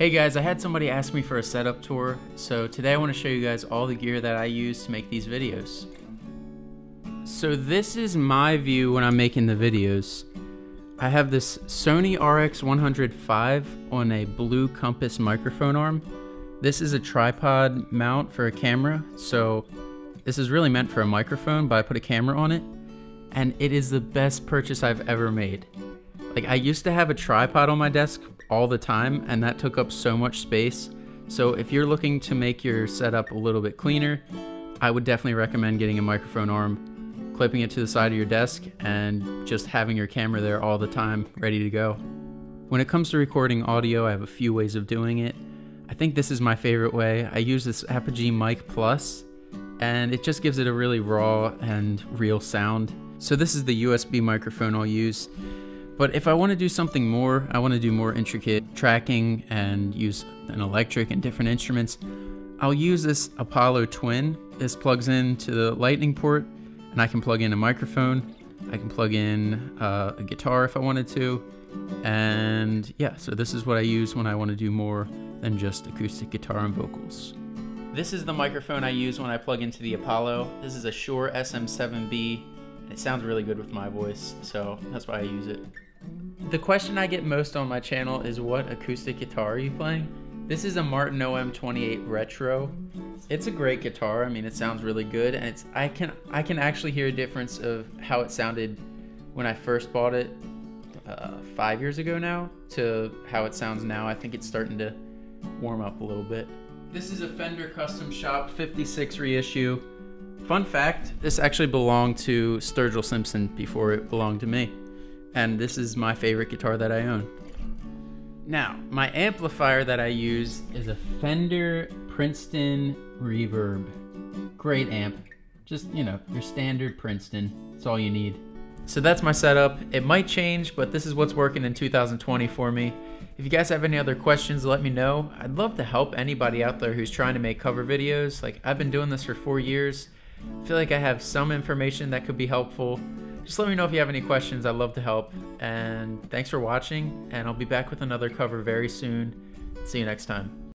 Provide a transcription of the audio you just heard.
Hey guys, I had somebody ask me for a setup tour, so today I want to show you guys all the gear that I use to make these videos. So this is my view when I'm making the videos. I have this Sony RX100 V on a blue compass microphone arm. This is a tripod mount for a camera, so this is really meant for a microphone, but I put a camera on it, and it is the best purchase I've ever made. Like I used to have a tripod on my desk all the time and that took up so much space. So if you're looking to make your setup a little bit cleaner, I would definitely recommend getting a microphone arm, clipping it to the side of your desk and just having your camera there all the time ready to go. When it comes to recording audio, I have a few ways of doing it. I think this is my favorite way. I use this Apogee Mic Plus and it just gives it a really raw and real sound. So this is the USB microphone I'll use. But if I want to do something more, I want to do more intricate tracking and use an electric and different instruments, I'll use this Apollo Twin. This plugs into the lightning port and I can plug in a microphone. I can plug in uh, a guitar if I wanted to. And yeah, so this is what I use when I want to do more than just acoustic guitar and vocals. This is the microphone I use when I plug into the Apollo. This is a Shure SM7B. It sounds really good with my voice, so that's why I use it. The question I get most on my channel is what acoustic guitar are you playing? This is a Martin OM28 Retro. It's a great guitar. I mean, it sounds really good, and it's I can I can actually hear a difference of how it sounded when I first bought it uh, five years ago now to how it sounds now. I think it's starting to warm up a little bit. This is a Fender Custom Shop 56 reissue. Fun fact: this actually belonged to Sturgill Simpson before it belonged to me and this is my favorite guitar that I own. Now, my amplifier that I use is a Fender Princeton Reverb. Great amp. Just, you know, your standard Princeton. That's all you need. So that's my setup. It might change, but this is what's working in 2020 for me. If you guys have any other questions, let me know. I'd love to help anybody out there who's trying to make cover videos. Like, I've been doing this for four years. I feel like I have some information that could be helpful just let me know if you have any questions. I'd love to help. And thanks for watching, and I'll be back with another cover very soon. See you next time.